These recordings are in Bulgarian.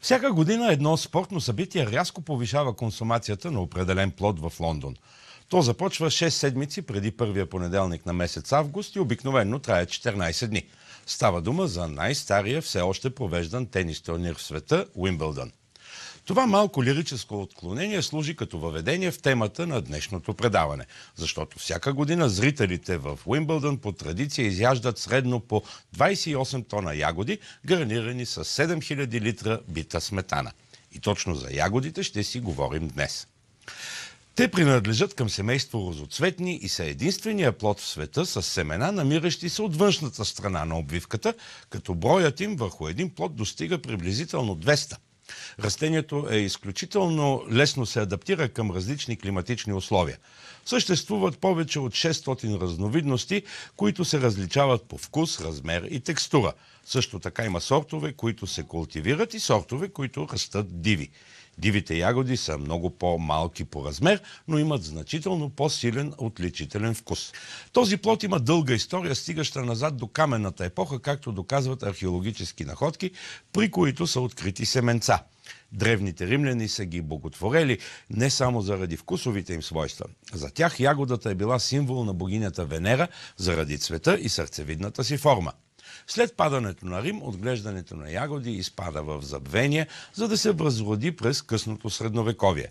Всяка година едно спортно събитие рязко повишава консумацията на определен плод в Лондон. То започва 6 седмици преди първия понеделник на месец август и обикновенно трае 14 дни. Става дума за най-стария все още провеждан тенис турнир в света – Уимбълдън. Това малко лирическо отклонение служи като въведение в темата на днешното предаване, защото всяка година зрителите в Уимбълдън по традиция изяждат средно по 28 тона ягоди, гарнирани с 7000 литра бита сметана. И точно за ягодите ще си говорим днес. Те принадлежат към семейство розоцветни и са единствения плод в света с семена, намиращи се от външната страна на обвивката, като броят им върху един плод достига приблизително 200. Растението е изключително лесно се адаптира към различни климатични условия. Съществуват повече от 600 разновидности, които се различават по вкус, размер и текстура. Също така има сортове, които се култивират и сортове, които растат диви. Дивите ягоди са много по-малки по размер, но имат значително по-силен отличителен вкус. Този плод има дълга история, стигаща назад до каменната епоха, както доказват археологически находки, при които са открити семенца. Древните римляни са ги боготворели не само заради вкусовите им свойства. За тях ягодата е била символ на богинята Венера заради цвета и сърцевидната си форма. След падането на Рим, отглеждането на ягоди изпада в забвение, за да се възроди през късното средновековие.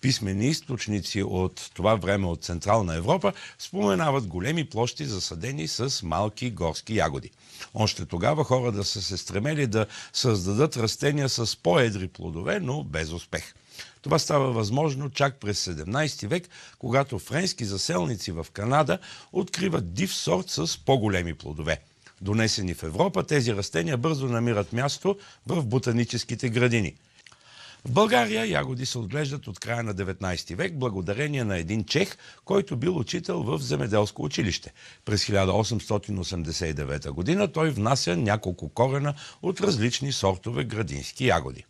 Писмени източници от това време от Централна Европа споменават големи площи засадени с малки горски ягоди. Още тогава хора да са се стремели да създадат растения с по-едри плодове, но без успех. Това става възможно чак през 17 век, когато френски заселници в Канада откриват див сорт с по-големи плодове. Донесени в Европа, тези растения бързо намират място в ботаническите градини. В България ягоди се отглеждат от края на 19 век, благодарение на един чех, който бил учител в земеделско училище. През 1889 година той внася няколко корена от различни сортове градински ягоди.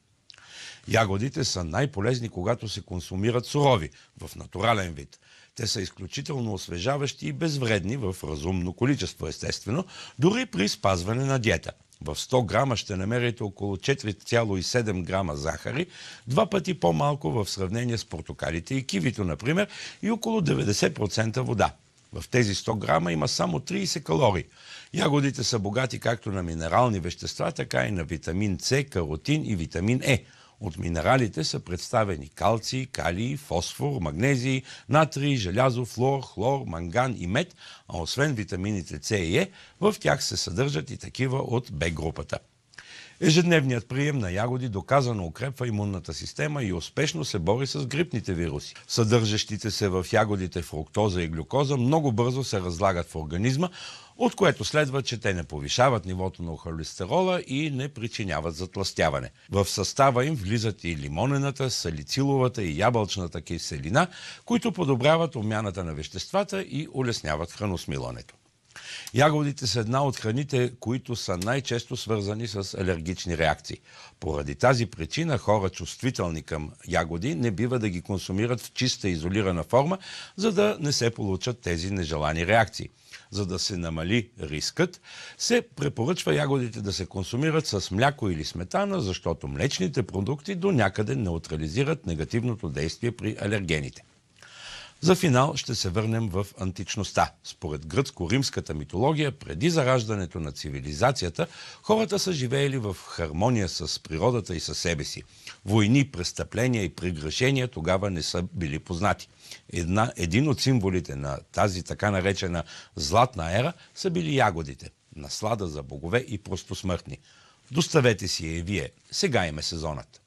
Ягодите са най-полезни, когато се консумират сурови, в натурален вид. Те са изключително освежаващи и безвредни в разумно количество, естествено, дори при спазване на диета. В 100 грама ще намерите около 4,7 грама захари, два пъти по-малко в сравнение с портокалите и кивито, например, и около 90% вода. В тези 100 грама има само 30 калории. Ягодите са богати както на минерални вещества, така и на витамин С, каротин и витамин Е – от минералите са представени калций, калий, фосфор, магнезий, натрий, желязо, флор, хлор, манган и мед, а освен витамините С и Е, в тях се съдържат и такива от Б-групата. Ежедневният прием на ягоди доказано укрепва имунната система и успешно се бори с грипните вируси. Съдържащите се в ягодите фруктоза и глюкоза много бързо се разлагат в организма, от което следва, че те не повишават нивото на холестерола и не причиняват затластяване. В състава им влизат и лимонената, салициловата и ябълчната киселина, които подобряват обмяната на веществата и улесняват храносмилането. Ягодите са една от храните, които са най-често свързани с алергични реакции. Поради тази причина хора чувствителни към ягоди не бива да ги консумират в чиста изолирана форма, за да не се получат тези нежелани реакции. За да се намали рискът, се препоръчва ягодите да се консумират с мляко или сметана, защото млечните продукти до някъде неутрализират негативното действие при алергените. За финал ще се върнем в античността. Според гръцко-римската митология, преди зараждането на цивилизацията, хората са живеели в хармония с природата и със себе си. Войни, престъпления и прегрешения тогава не са били познати. Една, един от символите на тази така наречена златна ера са били ягодите. Наслада за богове и простосмъртни. Доставете си я и вие. Сега има сезонът.